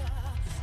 pressure.